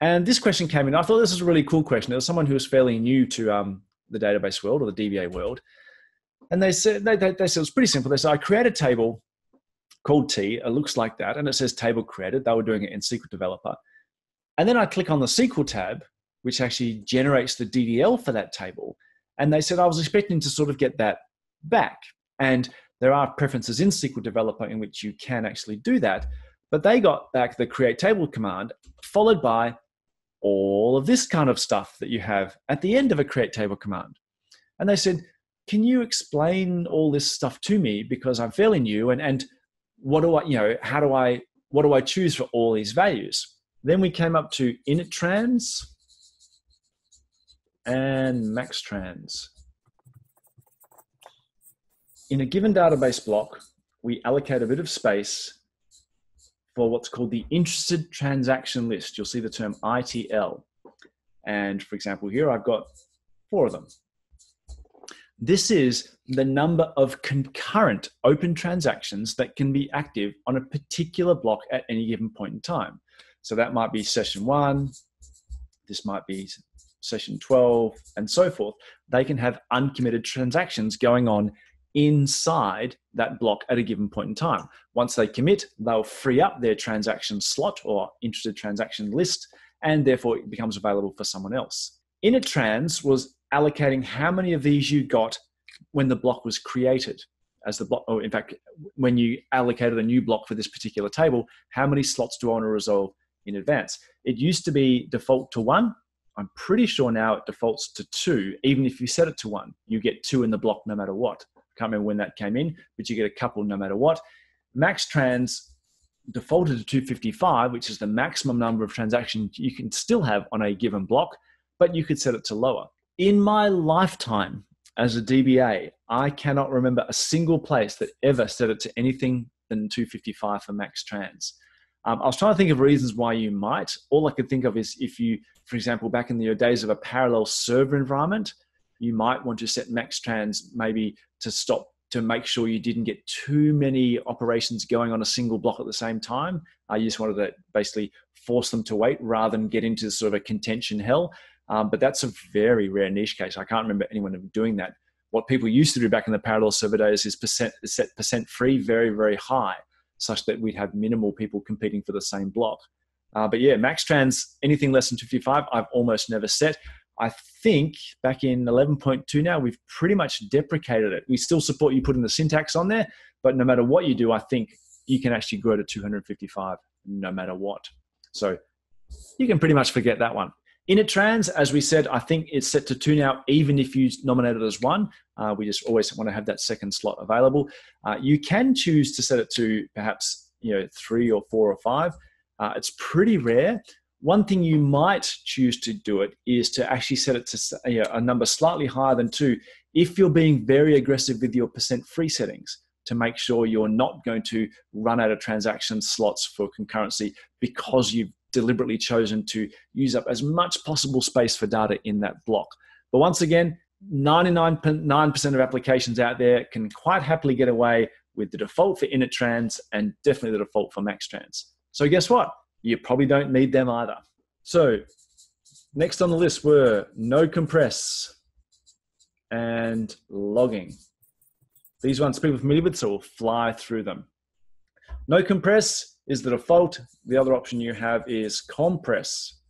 And this question came in. I thought this was a really cool question. It was someone who was fairly new to um, the database world or the DBA world. And they said, they, they, they said it was pretty simple. They said, I create a table called T. It looks like that. And it says table created. They were doing it in SQL Developer. And then I click on the SQL tab, which actually generates the DDL for that table. And they said, I was expecting to sort of get that back. And there are preferences in SQL Developer in which you can actually do that. But they got back the create table command, followed by all of this kind of stuff that you have at the end of a create table command. And they said, Can you explain all this stuff to me? Because I'm fairly new and, and what do I, you know, how do I, what do I choose for all these values? Then we came up to initrans and maxtrans. In a given database block, we allocate a bit of space for what's called the interested transaction list. You'll see the term ITL. And for example, here I've got four of them. This is the number of concurrent open transactions that can be active on a particular block at any given point in time. So that might be session one, this might be session 12, and so forth. They can have uncommitted transactions going on inside that block at a given point in time. Once they commit, they'll free up their transaction slot or interested transaction list, and therefore it becomes available for someone else. Initrans was allocating how many of these you got when the block was created. As the block, or in fact, when you allocated a new block for this particular table, how many slots do I want to resolve in advance? It used to be default to one. I'm pretty sure now it defaults to two. Even if you set it to one, you get two in the block no matter what. Can't remember when that came in, but you get a couple no matter what. Max Trans defaulted to 255, which is the maximum number of transactions you can still have on a given block, but you could set it to lower. In my lifetime as a DBA, I cannot remember a single place that ever set it to anything than 255 for MaxTrans. Um, I was trying to think of reasons why you might. All I could think of is if you, for example, back in the days of a parallel server environment, you might want to set max trans maybe to stop to make sure you didn't get too many operations going on a single block at the same time. Uh, just wanted to basically force them to wait rather than get into sort of a contention hell. Um, but that's a very rare niche case. I can't remember anyone doing that. What people used to do back in the parallel server days is percent, set percent free very, very high, such that we'd have minimal people competing for the same block. Uh, but yeah, max trans, anything less than 255, I've almost never set. I think back in 11.2 now, we've pretty much deprecated it. We still support you putting the syntax on there, but no matter what you do, I think you can actually grow to 255 no matter what. So you can pretty much forget that one. Initrans, as we said, I think it's set to two now, even if you nominate it as one. Uh, we just always want to have that second slot available. Uh, you can choose to set it to perhaps you know three or four or five. Uh, it's pretty rare, one thing you might choose to do it is to actually set it to a number slightly higher than two if you're being very aggressive with your percent free settings to make sure you're not going to run out of transaction slots for concurrency because you've deliberately chosen to use up as much possible space for data in that block. But once again, 99.9% of applications out there can quite happily get away with the default for initrans and definitely the default for maxtrans. So guess what? You probably don't need them either. So, next on the list were no compress and logging. These ones people familiar with, so we'll fly through them. No compress is the default. The other option you have is compress,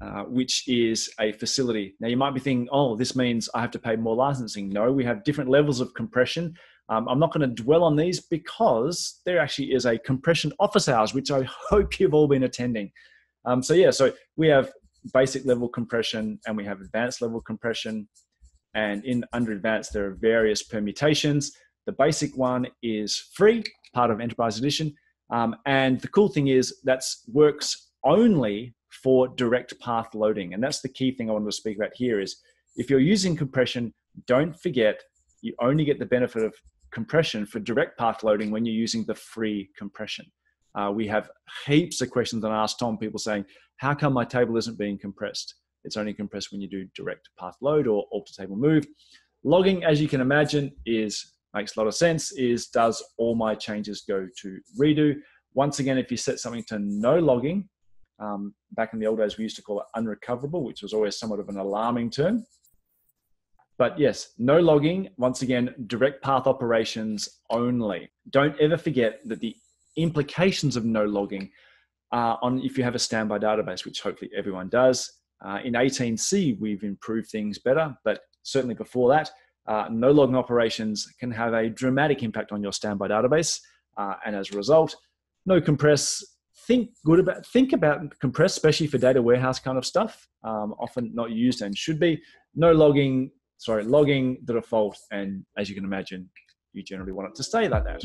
uh, which is a facility. Now you might be thinking, oh, this means I have to pay more licensing. No, we have different levels of compression um, I'm not going to dwell on these because there actually is a compression office hours, which I hope you've all been attending. Um, so yeah, so we have basic level compression and we have advanced level compression. And in under advanced, there are various permutations. The basic one is free, part of Enterprise Edition. Um, and the cool thing is that works only for direct path loading. And that's the key thing I wanted to speak about here is if you're using compression, don't forget you only get the benefit of compression for direct path loading when you're using the free compression. Uh, we have heaps of questions and ask Tom, people saying, how come my table isn't being compressed? It's only compressed when you do direct path load or alter table move. Logging, as you can imagine, is makes a lot of sense, is does all my changes go to redo? Once again, if you set something to no logging, Um, back in the old days, we used to call it unrecoverable, which was always somewhat of an alarming term. But yes, no logging. Once again, direct path operations only. Don't ever forget that the implications of no logging are on if you have a standby database, which hopefully everyone does. Uh, in 18C, we've improved things better, but certainly before that, uh, no logging operations can have a dramatic impact on your standby database. Uh, and as a result, no compress. Think good about think about compress, especially for data warehouse kind of stuff. Um, often not used and should be. No logging, sorry, logging the default, and as you can imagine, you generally want it to stay like that.